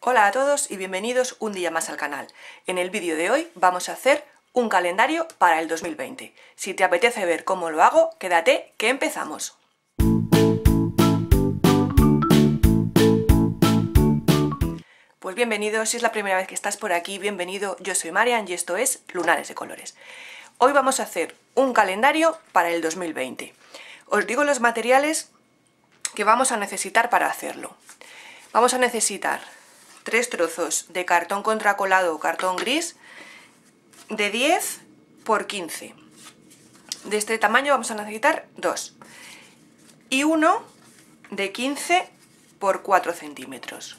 Hola a todos y bienvenidos un día más al canal. En el vídeo de hoy vamos a hacer un calendario para el 2020. Si te apetece ver cómo lo hago, quédate que empezamos. Pues bienvenido, si es la primera vez que estás por aquí, bienvenido, yo soy Marian y esto es Lunares de Colores. Hoy vamos a hacer un calendario para el 2020. Os digo los materiales que vamos a necesitar para hacerlo. Vamos a necesitar tres trozos de cartón contracolado o cartón gris de 10 por 15. De este tamaño vamos a necesitar dos. Y uno de 15 por 4 centímetros.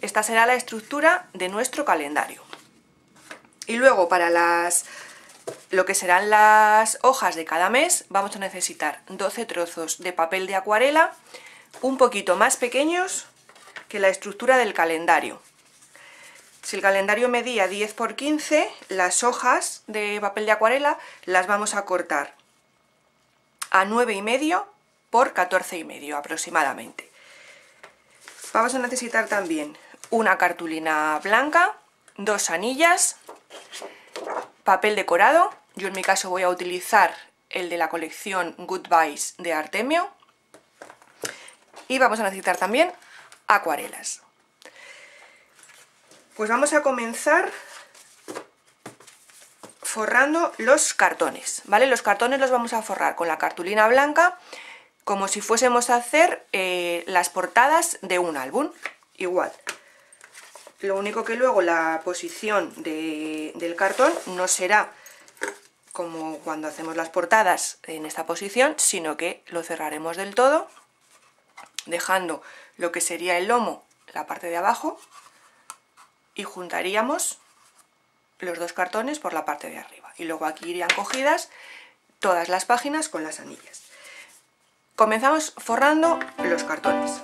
Esta será la estructura de nuestro calendario. Y luego para las lo que serán las hojas de cada mes vamos a necesitar 12 trozos de papel de acuarela un poquito más pequeños que la estructura del calendario. Si el calendario medía 10 por 15, las hojas de papel de acuarela las vamos a cortar a 9 y medio por 14 y medio aproximadamente. Vamos a necesitar también una cartulina blanca, dos anillas, papel decorado, yo en mi caso voy a utilizar el de la colección Goodbyes de Artemio, y vamos a necesitar también acuarelas. Pues vamos a comenzar forrando los cartones, ¿vale? Los cartones los vamos a forrar con la cartulina blanca como si fuésemos a hacer eh, las portadas de un álbum, igual. Lo único que luego la posición del cartón no será como cuando hacemos las portadas en esta posición, sino que lo cerraremos del todo, dejando lo que sería el lomo, la parte de abajo, y juntaríamos los dos cartones por la parte de arriba. Y luego aquí irían cogidas todas las páginas con las anillas. Comenzamos forrando los cartones.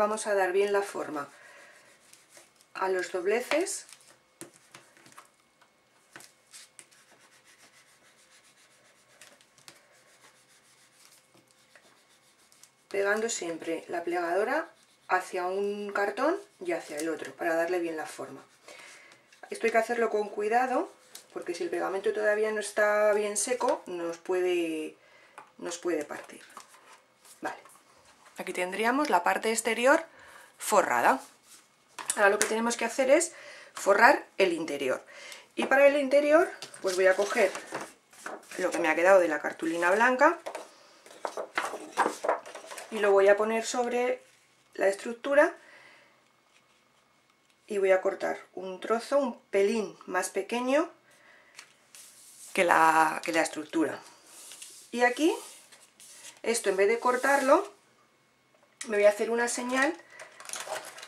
Vamos a dar bien la forma. A los dobleces. Pegando siempre la plegadora hacia un cartón y hacia el otro para darle bien la forma. Esto hay que hacerlo con cuidado porque si el pegamento todavía no está bien seco nos puede, nos puede partir Aquí tendríamos la parte exterior forrada. Ahora lo que tenemos que hacer es forrar el interior. Y para el interior, pues voy a coger lo que me ha quedado de la cartulina blanca y lo voy a poner sobre la estructura y voy a cortar un trozo, un pelín más pequeño que la, que la estructura. Y aquí, esto en vez de cortarlo, me voy a hacer una señal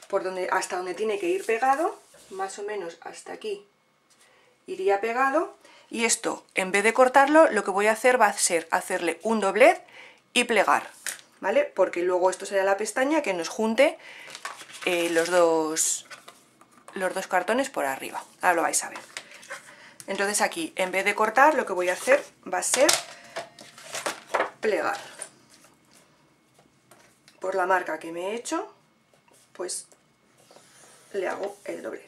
por donde, hasta donde tiene que ir pegado, más o menos hasta aquí iría pegado, y esto, en vez de cortarlo, lo que voy a hacer va a ser hacerle un doblez y plegar, ¿vale? Porque luego esto será la pestaña que nos junte eh, los, dos, los dos cartones por arriba, ahora lo vais a ver. Entonces aquí, en vez de cortar, lo que voy a hacer va a ser plegar por la marca que me he hecho, pues le hago el doble.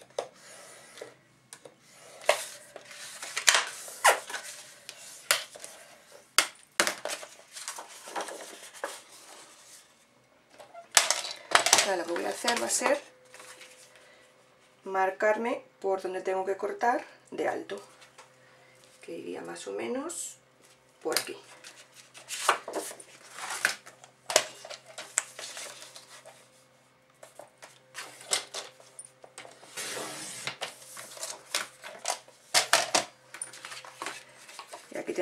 Ahora lo que voy a hacer va a ser marcarme por donde tengo que cortar de alto, que iría más o menos por aquí.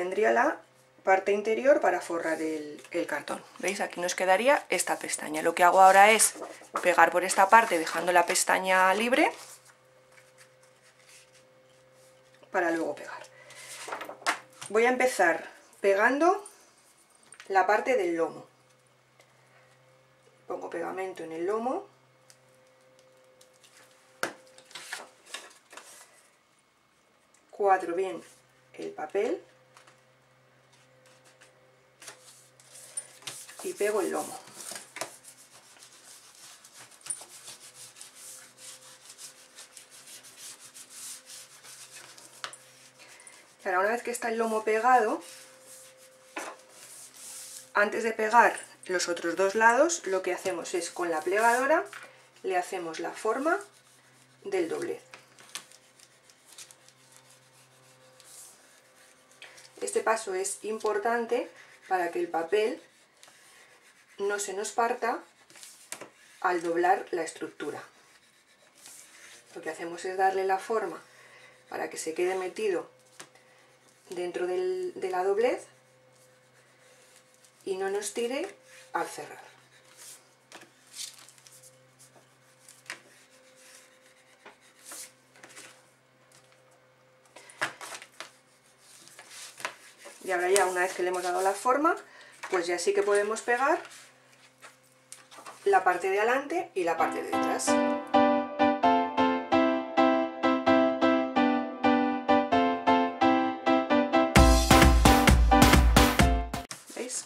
Tendría la parte interior para forrar el, el, cartón. ¿Veis? Aquí nos quedaría esta pestaña. Lo que hago ahora es pegar por esta parte dejando la pestaña libre para luego pegar. Voy a empezar pegando la parte del lomo. Pongo pegamento en el lomo. Cuadro bien el papel y pego el lomo. ahora una vez que está el lomo pegado, antes de pegar los otros dos lados, lo que hacemos es con la plegadora le hacemos la forma del doblez. Este paso es importante para que el papel no se nos parta al doblar la estructura. Lo que hacemos es darle la forma para que se quede metido dentro de la doblez y no nos tire al cerrar. Y ahora ya una vez que le hemos dado la forma, pues ya sí que podemos pegar la parte de adelante y la parte de detrás. ¿Veis?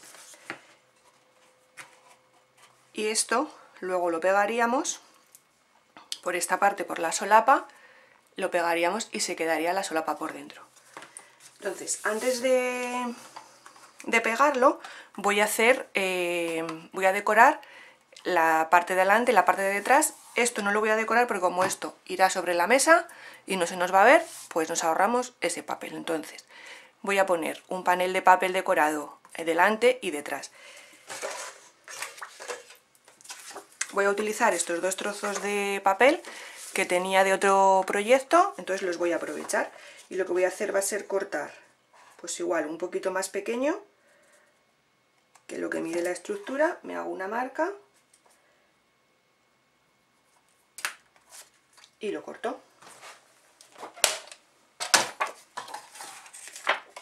Y esto luego lo pegaríamos por esta parte, por la solapa, lo pegaríamos y se quedaría la solapa por dentro. Entonces, antes de, pegarlo, voy a hacer, eh, voy a decorar la parte de y la parte de detrás. Esto no lo voy a decorar porque como esto irá sobre la mesa y no se nos va a ver, pues nos ahorramos ese papel. Entonces voy a poner un panel de papel decorado delante y detrás. Voy a utilizar estos dos trozos de papel que tenía de otro proyecto, entonces los voy a aprovechar. Y lo que voy a hacer va a ser cortar, pues igual, un poquito más pequeño que lo que mide la estructura, me hago una marca y lo ahora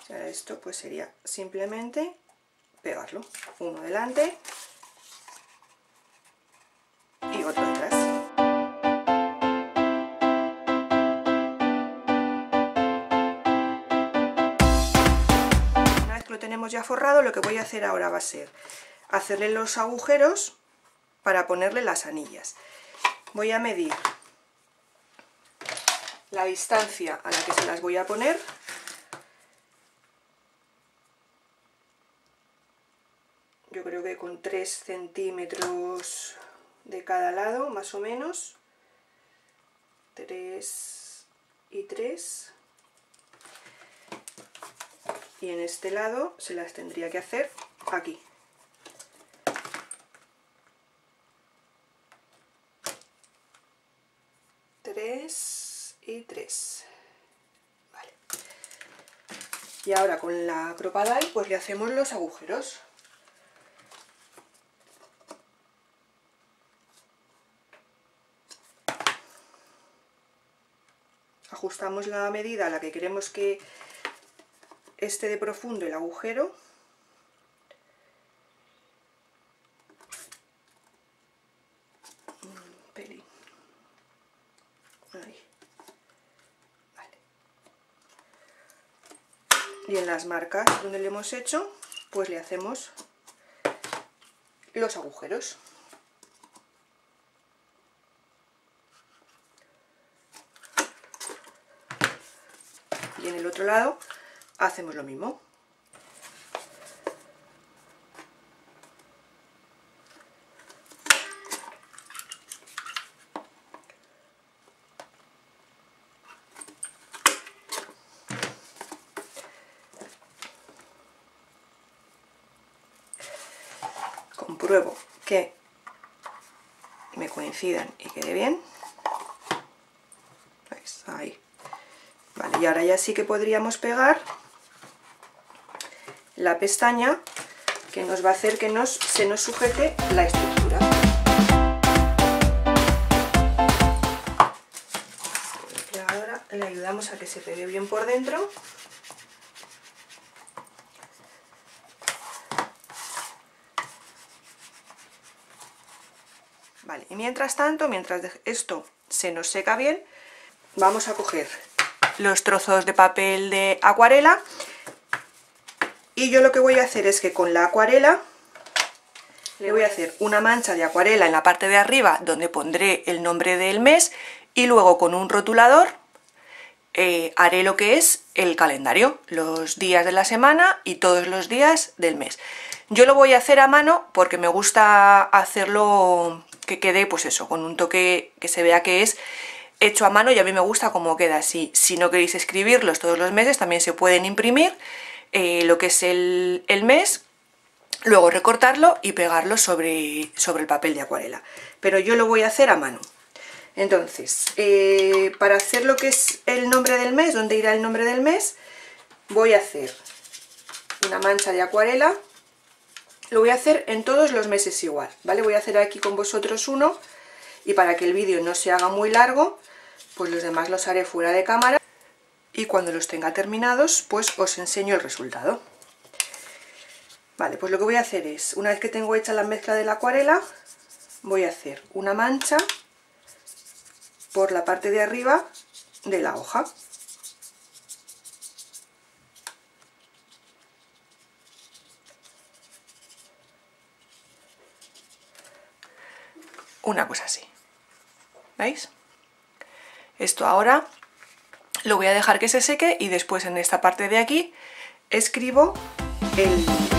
esto pues sería simplemente pegarlo, uno delante y otro detrás. Una vez que lo tenemos ya forrado, lo que voy a hacer ahora va a ser hacerle los agujeros para ponerle las anillas. Voy a medir la distancia a la que se las voy a poner. Yo creo que con 3 centímetros de cada lado más o menos. 3 y 3 y en este lado se las tendría que hacer aquí. Tres y 3 vale. y ahora con la cropadal pues le hacemos los agujeros. Ajustamos la medida a la que queremos que esté de profundo el agujero y en las marcas donde le hemos hecho pues le hacemos los agujeros. Y en el otro lado hacemos lo mismo compruebo que me coincidan y quede bien ahí vale y ahora ya sí que podríamos pegar la pestaña que nos va a hacer que nos, se nos sujete la estructura. Ahora le ayudamos a que se pegue bien por dentro. Y mientras tanto, mientras esto se nos seca bien, vamos a coger los trozos de papel de acuarela y yo lo que voy a hacer es que con la acuarela le voy a hacer una mancha de acuarela en la parte de arriba donde pondré el nombre del mes y luego con un rotulador eh, haré lo que es el calendario, los días de la semana y todos los días del mes. Yo lo voy a hacer a mano porque me gusta hacerlo que quede pues eso, con un toque que se vea que es hecho a mano y a mí me gusta cómo queda así. Si no queréis escribirlos todos los meses también se pueden imprimir eh, lo que es el, mes, luego recortarlo y pegarlo sobre, sobre el papel de acuarela. Pero yo lo voy a hacer a mano. Entonces, eh, para hacer lo que es el nombre del mes, donde irá el nombre del mes, voy a hacer una mancha de acuarela. Lo voy a hacer en todos los meses igual, ¿vale? Voy a hacer aquí con vosotros uno y para que el vídeo no se haga muy largo, pues los demás los haré fuera de cámara y cuando los tenga terminados pues os enseño el resultado. Vale, pues lo que voy a hacer es, una vez que tengo hecha la mezcla de la acuarela, voy a hacer una mancha por la parte de arriba de la hoja. Una cosa así. ¿Veis? Esto ahora lo voy a dejar que se seque y después en esta parte de aquí escribo el,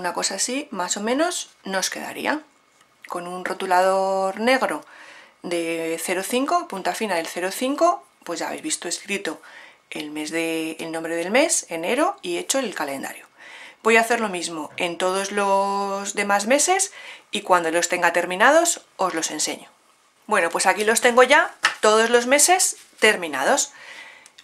una cosa así, más o menos, nos quedaría. Con un rotulador negro de 0,5, punta fina del 0,5, pues ya habéis visto escrito el, mes de, el nombre del mes, enero, y hecho el calendario. Voy a hacer lo mismo en todos los demás meses y cuando los tenga terminados os los enseño. Bueno, pues aquí los tengo ya, todos los meses terminados.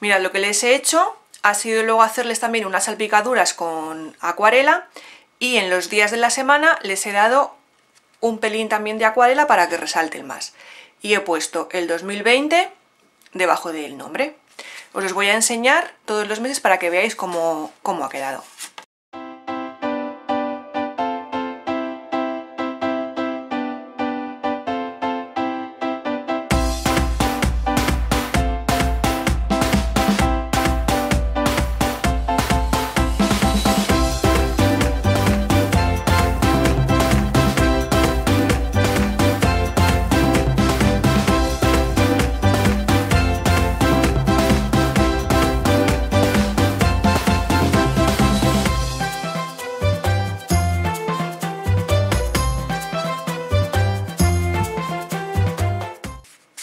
Mirad, lo que les he hecho ha sido luego hacerles también unas salpicaduras con acuarela y en los días de la semana les he dado un pelín también de acuarela para que resalten más. Y he puesto el 2020 debajo del nombre. Os los voy a enseñar todos los meses para que veáis cómo, cómo ha quedado.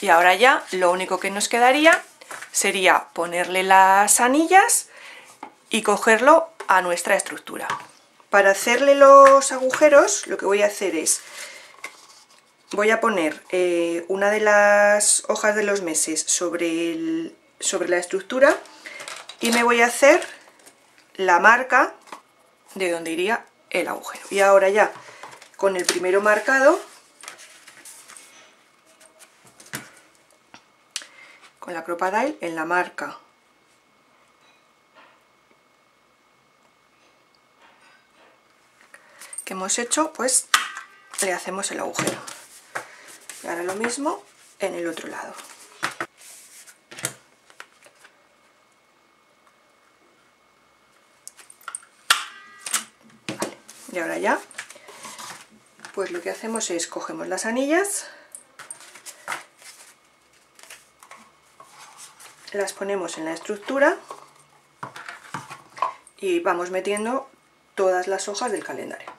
Y ahora ya lo único que nos quedaría sería ponerle las anillas y cogerlo a nuestra estructura. Para hacerle los agujeros lo que voy a hacer es, voy a poner eh, una de las hojas de los meses sobre, sobre la estructura y me voy a hacer la marca de donde iría el agujero. Y ahora ya con el primero marcado con la Crocodile en la marca que hemos hecho, pues le hacemos el agujero. Y ahora lo mismo en el otro lado. Y ahora ya, pues lo que hacemos es cogemos las anillas las ponemos en la estructura y vamos metiendo todas las hojas del calendario.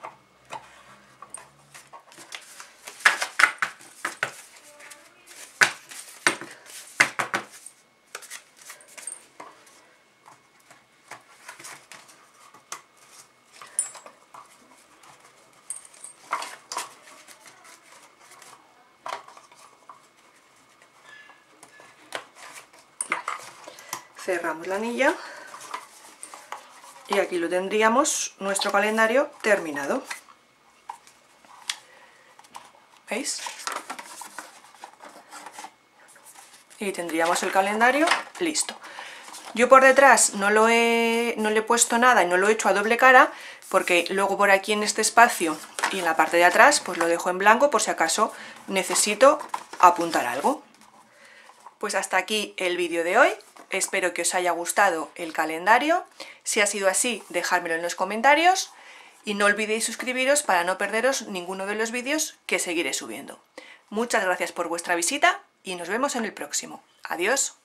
Cerramos la anilla y aquí lo tendríamos nuestro calendario terminado ¿veis? y tendríamos el calendario listo yo por detrás no, lo he, no le he puesto nada y no lo he hecho a doble cara porque luego por aquí en este espacio y en la parte de atrás pues lo dejo en blanco por si acaso necesito apuntar algo. Pues hasta aquí el vídeo de hoy, espero que os haya gustado el calendario, si ha sido así dejármelo en los comentarios y no olvidéis suscribiros para no perderos ninguno de los vídeos que seguiré subiendo. Muchas gracias por vuestra visita y nos vemos en el próximo. Adiós.